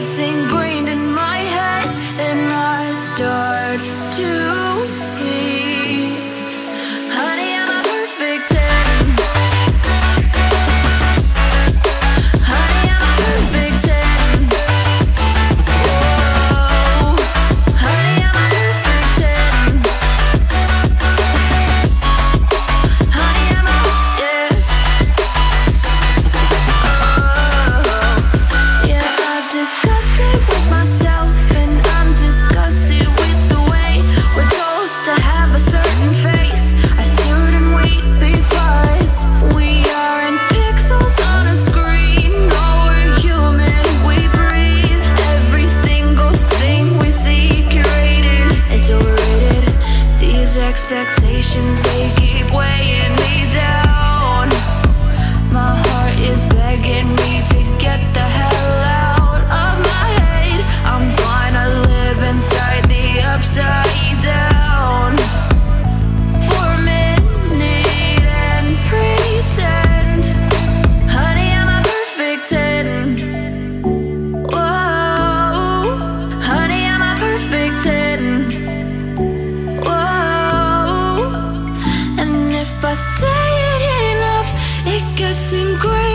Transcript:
gets ingrained in my head and I start to see. expectations, they keep waiting. say it enough, it gets ingrained.